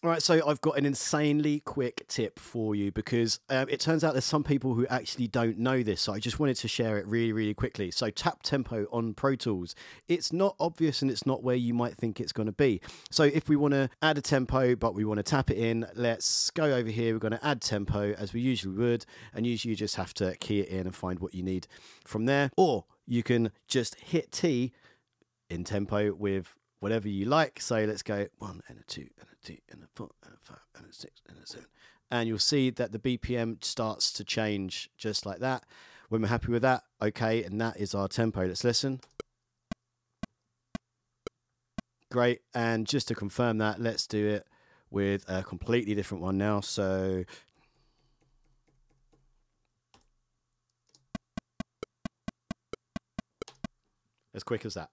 All right, so I've got an insanely quick tip for you because um, it turns out there's some people who actually don't know this. So I just wanted to share it really, really quickly. So tap tempo on Pro Tools, it's not obvious and it's not where you might think it's going to be. So if we want to add a tempo but we want to tap it in, let's go over here. We're going to add tempo as we usually would, and usually you just have to key it in and find what you need from there. Or you can just hit T in tempo with whatever you like. So let's go one and a two and a two and a four and a five and a six and a seven. And you'll see that the BPM starts to change just like that. When we're happy with that, okay, and that is our tempo. Let's listen. Great. And just to confirm that, let's do it with a completely different one now. So as quick as that.